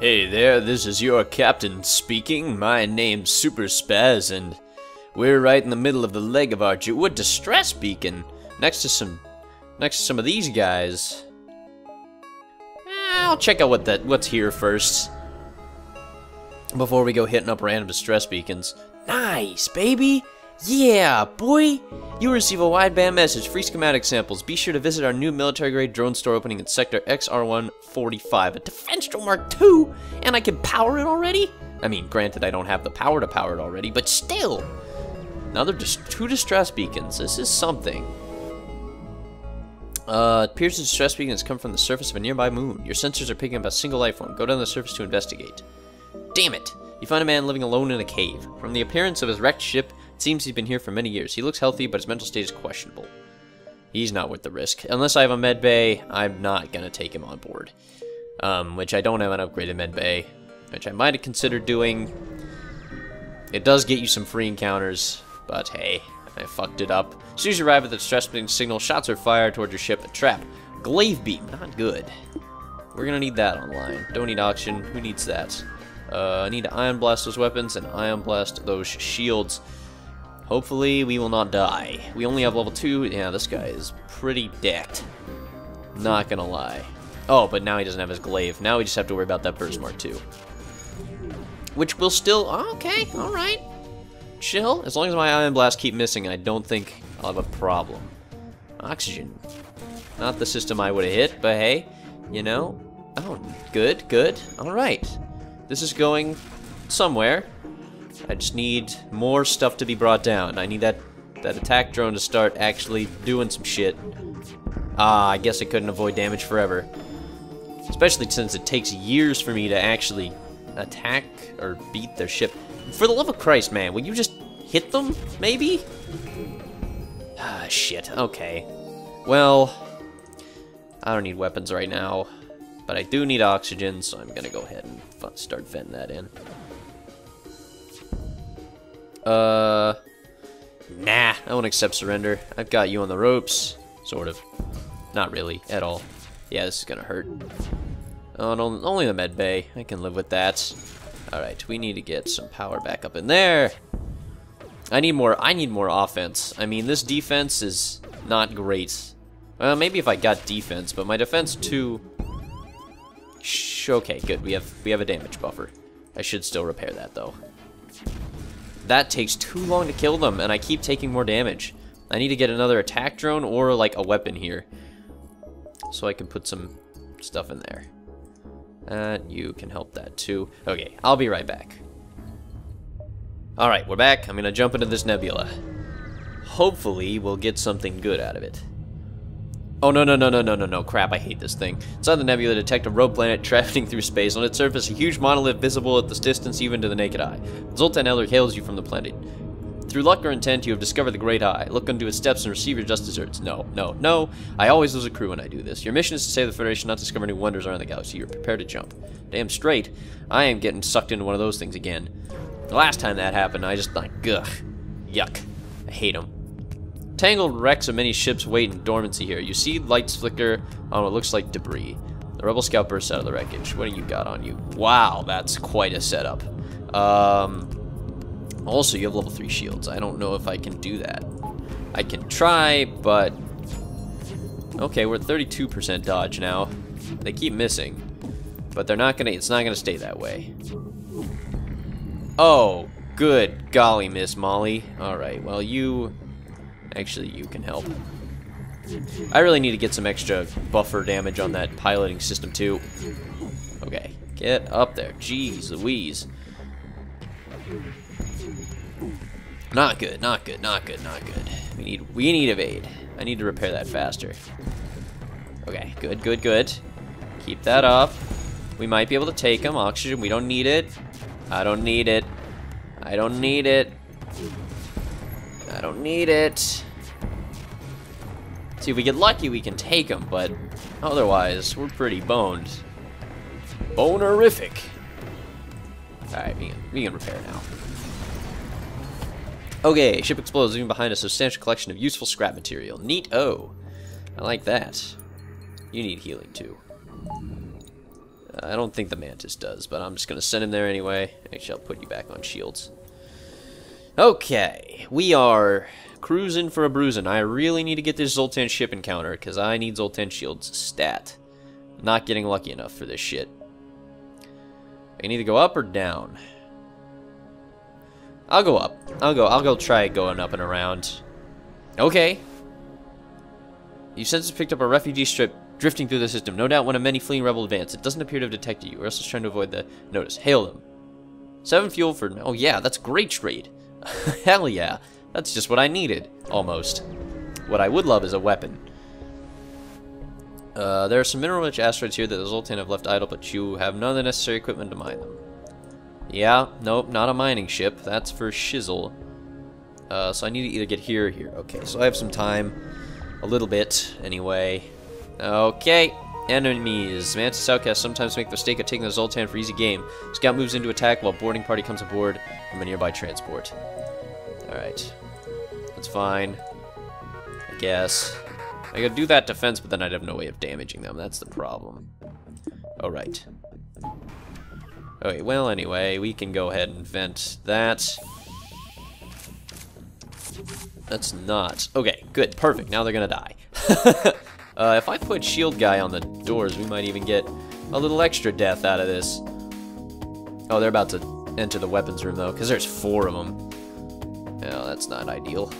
Hey there, this is your captain speaking. My name's Sooperspazz, and we're right in the middle of the leg of our Jewwood distress beacon, next to some, next to some of these guys. Eh, I'll check out what that what's here first before we go hitting up random distress beacons. Nice, baby. Yeah, boy! You receive a wideband message, free schematic samples. Be sure to visit our new military-grade drone store opening in Sector XR145, a defense drone Mark II, and I can power it already? I mean, granted, I don't have the power to power it already, but still! Another dis two distress beacons. This is something. Uh, appears the distress beacon has come from the surface of a nearby moon. Your sensors are picking up a single life form. Go down the surface to investigate. Damn it! You find a man living alone in a cave. From the appearance of his wrecked ship, it seems he's been here for many years. He looks healthy, but his mental state is questionable. He's not worth the risk. Unless I have a med bay, I'm not gonna take him on board. Um, which I don't have an upgraded med bay, which I might have considered doing. It does get you some free encounters, but hey, I fucked it up. As soon as you arrive at the distress signal, shots are fired towards your ship. A trap. Glaive beam, not good. We're gonna need that online. Don't need auction. Who needs that? Uh, I need to ion blast those weapons and ion blast those shields. Hopefully we will not die. We only have level 2. Yeah, this guy is pretty decked. Not gonna lie. Oh, but now he doesn't have his glaive. Now we just have to worry about that burst mark two. Which will still... Oh, okay, alright. Chill. As long as my ion blast keep missing, I don't think I'll have a problem. Oxygen. Not the system I would have hit, but hey, you know. Oh, good, good. Alright. This is going somewhere. I just need more stuff to be brought down. I need that that attack drone to start actually doing some shit. Ah, I guess I couldn't avoid damage forever. Especially since it takes years for me to actually attack or beat their ship. For the love of Christ, man, will you just hit them, maybe? Ah, shit, okay. Well, I don't need weapons right now. But I do need oxygen, so I'm gonna go ahead and start venting that in. Uh, nah, I won't accept surrender. I've got you on the ropes, sort of. Not really, at all. Yeah, this is gonna hurt. Oh, no, only the med bay. I can live with that. Alright, we need to get some power back up in there. I need more, I need more offense. I mean, this defense is not great. Well, maybe if I got defense, but my defense 2 Shh, okay, good. We have we have a damage buffer. I should still repair that though. That takes too long to kill them, and I keep taking more damage. I need to get another attack drone or like a weapon here, so I can put some stuff in there. And you can help that too. Okay, I'll be right back. Alright, we're back. I'm gonna jump into this nebula. Hopefully, we'll get something good out of it. Oh, no, no, no, no, no, no, no. Crap, I hate this thing. Inside the nebula, detect a rogue planet traveling through space. On its surface, a huge monolith visible at this distance even to the naked eye. Zoltan Eller hails you from the planet. Through luck or intent, you have discovered the Great Eye. Look into its steps and receive your just desserts. No, no, no. I always lose a crew when I do this. Your mission is to save the Federation, not discover new wonders around the galaxy. You're prepared to jump. Damn straight. I am getting sucked into one of those things again. The last time that happened, I just like, ugh. Yuck. I hate them. Tangled wrecks of many ships wait in dormancy here. You see lights flicker on what looks like debris. The rebel scout bursts out of the wreckage. What do you got on you? Wow, that's quite a setup. Um, also, you have level 3 shields. I don't know if I can do that. I can try, but... Okay, we're at 32% dodge now. They keep missing. But they're not gonna... It's not gonna stay that way. Oh, good golly, Miss Molly. Alright, well, you... Actually, you can help. I really need to get some extra buffer damage on that piloting system, too. Okay, get up there. Jeez Louise. Not good, not good, not good, not good. We need we need evade. I need to repair that faster. Okay, good, good, good. Keep that up. We might be able to take them. Oxygen, we don't need it. I don't need it. I don't need it. I don't need it. See, if we get lucky, we can take them, but otherwise, we're pretty boned. Bonerific. Alright, we can, we can repair now. Okay, ship explodes, leaving behind a substantial collection of useful scrap material. Neat oh. I like that. You need healing too. I don't think the Mantis does, but I'm just going to send him there anyway. Actually, I'll put you back on shields. Okay, we are cruising for a bruising. I really need to get this Zoltan ship encounter, because I need Zoltan shields stat. Not getting lucky enough for this shit. I need to go up or down. I'll go up. I'll go. I'll go try going up and around. Okay. You since picked up a refugee strip drifting through the system. No doubt one of many fleeing rebel advance. It doesn't appear to have detected you, or else it's trying to avoid the notice. Hail them. Seven fuel for... Oh, yeah, that's great trade. Hell yeah. That's just what I needed, almost. What I would love is a weapon. Uh, there are some mineral-rich asteroids here that the Zoltan have left idle, but you have none of the necessary equipment to mine them. Yeah, nope, not a mining ship. That's for shizzle. Uh, so I need to either get here or here. Okay, so I have some time. A little bit, anyway. Okay. Enemies. Mantis outcasts sometimes make the mistake of taking the Zoltan for easy game. Scout moves into attack while boarding party comes aboard from a nearby transport. Alright. That's fine. I guess. I could do that defense, but then I'd have no way of damaging them. That's the problem. Alright. Okay, well, anyway, we can go ahead and vent that. That's not... Okay, good, perfect. Now they're gonna die. uh, if I put shield guy on the doors, we might even get a little extra death out of this. Oh, they're about to enter the weapons room, though, because there's four of them. No, that's not ideal.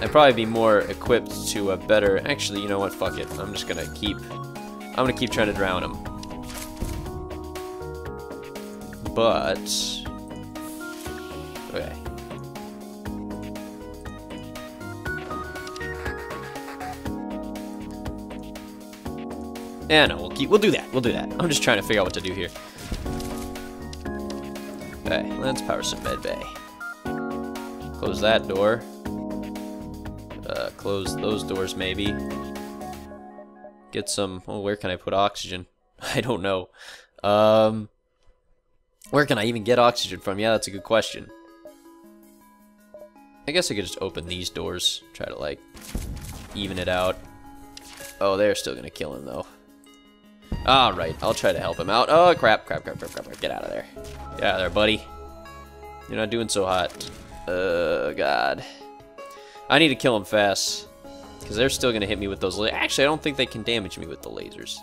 I'd probably be more equipped to a better... Actually, you know what? Fuck it. I'm just gonna keep... I'm gonna keep trying to drown him. But... Yeah, no, we'll keep... We'll do that. We'll do that. I'm just trying to figure out what to do here. Okay, let's power some med bay. Close that door Uh, close those doors maybe. Get some, oh, where can I put oxygen? I don't know. Um, where can I even get oxygen from? Yeah, that's a good question. I guess I could just open these doors, try to like even it out. Oh, they're still gonna kill him though. Alright, I'll try to help him out. Oh, crap, crap, crap, crap, crap, crap. Get out of there. Get out of there, buddy. You're not doing so hot. Oh, God. I need to kill him fast. Because they're still going to hit me with those Actually, I don't think they can damage me with the lasers.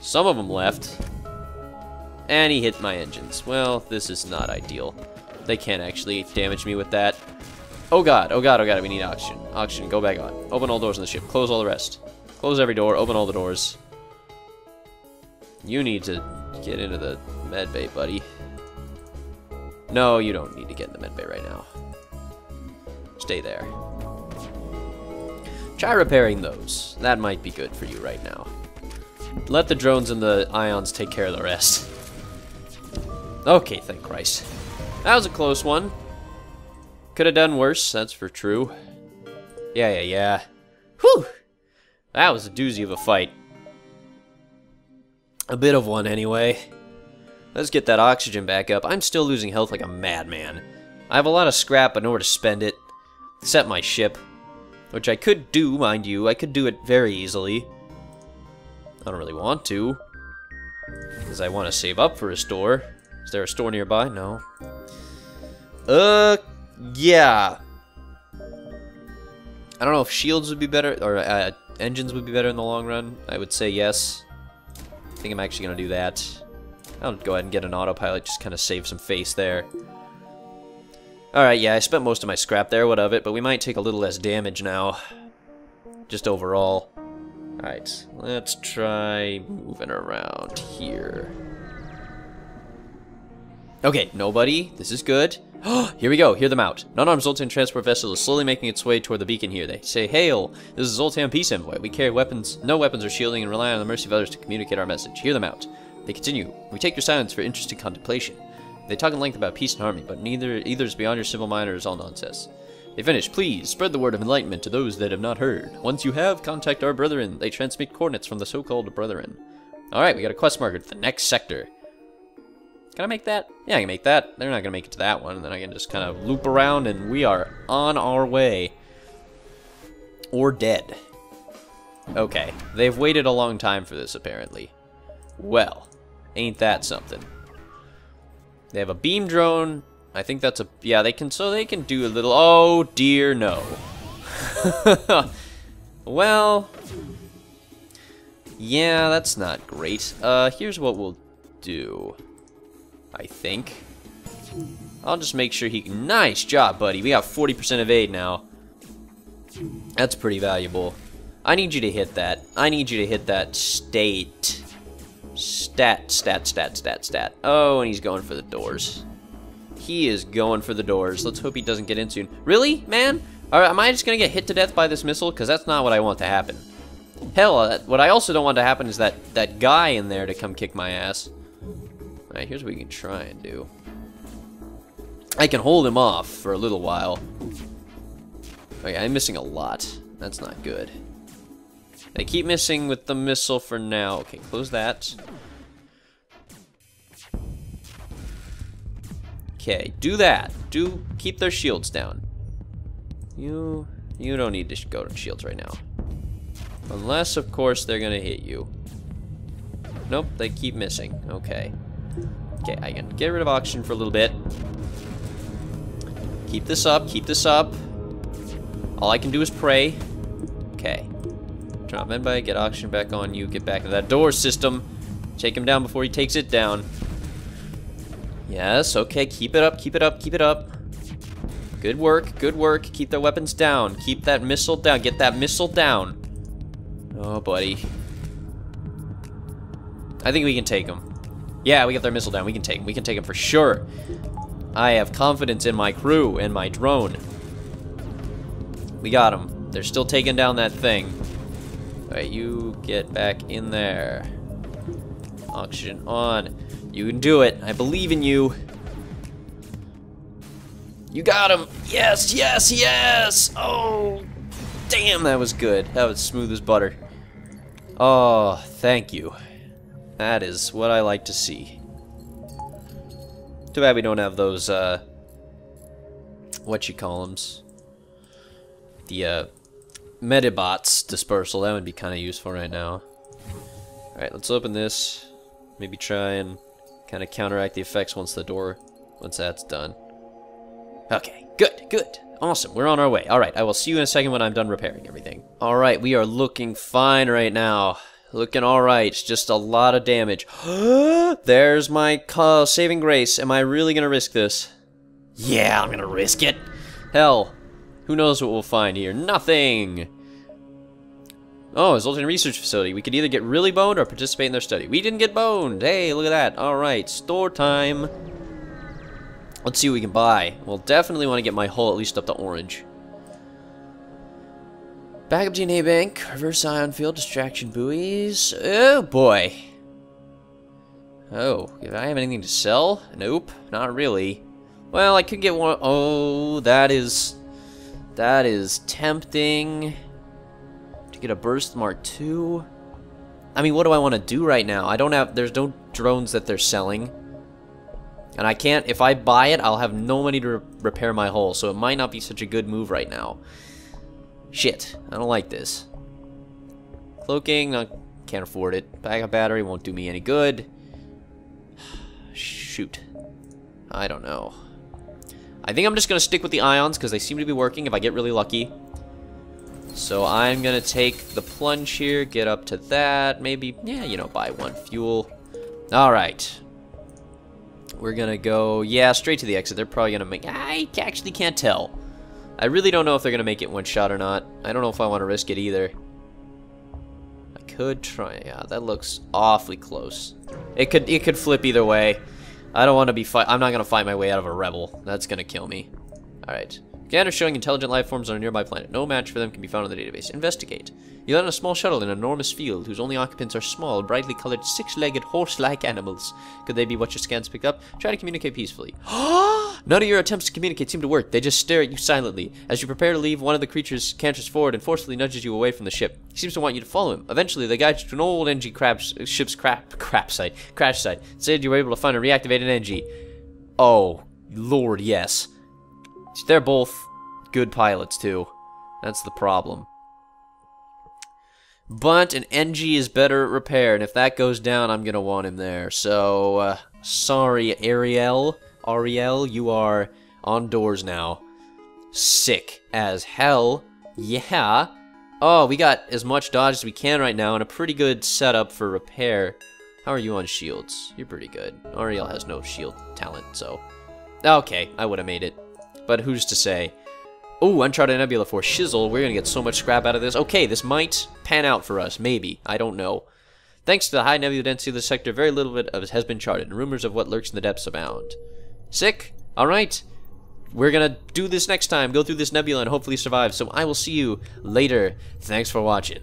Some of them left. And he hit my engines. Well, this is not ideal. They can't actually damage me with that. Oh god, oh god, oh god, we need oxygen. Oxygen, go back on. Open all doors in the ship. Close all the rest. Close every door, open all the doors. You need to get into the med bay, buddy. No, you don't need to get in the med bay right now. Stay there. Try repairing those. That might be good for you right now. Let the drones and the ions take care of the rest. Okay, thank Christ. That was a close one. Could have done worse, that's for true. Yeah, yeah, yeah. Whew! That was a doozy of a fight. A bit of one, anyway. Let's get that oxygen back up. I'm still losing health like a madman. I have a lot of scrap, but nowhere to spend it set my ship. Which I could do, mind you. I could do it very easily. I don't really want to. Because I want to save up for a store. Is there a store nearby? No. Uh, yeah. I don't know if shields would be better, or uh, engines would be better in the long run. I would say yes. I think I'm actually going to do that. I'll go ahead and get an autopilot, just kind of save some face there. Alright, yeah, I spent most of my scrap there, what of it, but we might take a little less damage now. Just overall. Alright, let's try moving around here. Okay, nobody. This is good. here we go. Hear them out. Non-armed Zoltan transport vessel is slowly making its way toward the beacon here. They say, Hail! This is Zoltan Peace Envoy. We carry weapons, no weapons or shielding, and rely on the mercy of others to communicate our message. Hear them out. They continue. We take your silence for interested contemplation. They talk in length about peace and harmony, but neither either is beyond your simple mind or is all nonsense. They finish, please, spread the word of enlightenment to those that have not heard. Once you have, contact our brethren. They transmit coordinates from the so-called brethren. Alright, we got a quest marker to the next sector. Can I make that? Yeah, I can make that. They're not going to make it to that one. Then I can just kind of loop around and we are on our way. Or dead. Okay, they've waited a long time for this, apparently. Well, ain't that something. They have a beam drone. I think that's a... Yeah, they can... So they can do a little... Oh, dear, no. well... Yeah, that's not great. Uh, here's what we'll do. I think. I'll just make sure he... Nice job, buddy. We got 40% of aid now. That's pretty valuable. I need you to hit that. I need you to hit that state. Stat, stat, stat, stat, stat. Oh, and he's going for the doors. He is going for the doors. Let's hope he doesn't get in soon. Really, man? Right, am I just going to get hit to death by this missile? Because that's not what I want to happen. Hell, uh, what I also don't want to happen is that, that guy in there to come kick my ass. Alright, here's what we can try and do. I can hold him off for a little while. Okay, I'm missing a lot. That's not good. They keep missing with the missile for now. Okay, close that. Okay, do that. Do keep their shields down. You you don't need to go to shields right now. Unless, of course, they're gonna hit you. Nope, they keep missing. Okay. Okay, I can get rid of oxygen for a little bit. Keep this up, keep this up. All I can do is pray. Okay. Turn off medbay, get oxygen back on you, get back to that door system. Take him down before he takes it down. Yes, okay, keep it up, keep it up, keep it up. Good work, good work. Keep their weapons down. Keep that missile down. Get that missile down. Oh, buddy. I think we can take them. Yeah, we got their missile down. We can take them. We can take them for sure. I have confidence in my crew and my drone. We got them. They're still taking down that thing. Alright, you get back in there. Oxygen on. You can do it. I believe in you. You got him. Yes, yes, yes. Oh, damn, that was good. That was smooth as butter. Oh, thank you. That is what I like to see. Too bad we don't have those, uh, what you call them? The, uh, Medibots dispersal. That would be kind of useful right now. Alright, let's open this. Maybe try and kind of counteract the effects once the door, once that's done. Okay, good, good. Awesome, we're on our way. Alright, I will see you in a second when I'm done repairing everything. Alright, we are looking fine right now. Looking alright, just a lot of damage. There's my uh, saving grace. Am I really gonna risk this? Yeah, I'm gonna risk it. Hell, who knows what we'll find here? Nothing! Oh, it's Zoltan Research Facility. We could either get really boned or participate in their study. We didn't get boned! Hey, look at that. Alright, store time. Let's see what we can buy. We'll definitely want to get my hull at least up to orange. Backup DNA bank, reverse ion field, distraction buoys. Oh boy. Oh, do I have anything to sell? Nope, not really. Well, I could get one. Oh, that is that is tempting to get a burst mark 2. I mean, what do I want to do right now? I don't have there's no drones that they're selling. And I can't, if I buy it, I'll have no money to re repair my hull, so it might not be such a good move right now. Shit, I don't like this. Cloaking, can't afford it. Backup battery won't do me any good. Shoot. I don't know. I think I'm just going to stick with the ions because they seem to be working if I get really lucky. So I'm going to take the plunge here, get up to that, maybe, yeah, you know, buy one fuel. Alright, we're gonna go, yeah, straight to the exit. They're probably gonna make, I actually can't tell. I really don't know if they're gonna make it one shot or not. I don't know if I want to risk it either. I could try, yeah, that looks awfully close. It could, it could flip either way. I don't want to be fight, I'm not gonna fight my way out of a rebel. That's gonna kill me. Alright. Scanner showing intelligent life forms on a nearby planet. No match for them can be found in the database. Investigate. You land a small shuttle in an enormous field whose only occupants are small, brightly colored, six-legged, horse-like animals. Could they be what your scans picked up? Try to communicate peacefully. None of your attempts to communicate seem to work. They just stare at you silently. As you prepare to leave, one of the creatures canters forward and forcefully nudges you away from the ship. He seems to want you to follow him. Eventually, they guide you to an old Engi crabs, uh, ship's crap, crap site, crash site. Said you were able to find a reactivated Engi. Oh, lord, yes. They're both good pilots, too. That's the problem. But an Engi is better at repair, and if that goes down, I'm gonna want him there. So, uh, sorry, Ariel. Ariel, you are on doors now. Sick as hell. Yeah. Oh, we got as much dodge as we can right now, and a pretty good setup for repair. How are you on shields? You're pretty good. Ariel has no shield talent, so... Okay, I would have made it. But who's to say? Oh, Uncharted Nebula for Shizzle. We're going to get so much scrap out of this. Okay, this might pan out for us. Maybe. I don't know. Thanks to the high nebula density of the sector, very little bit of it has been charted, and rumors of what lurks in the depths abound. Sick? Alright. We're gonna do this next time, go through this nebula, and hopefully survive, so I will see you later. Thanks for watching.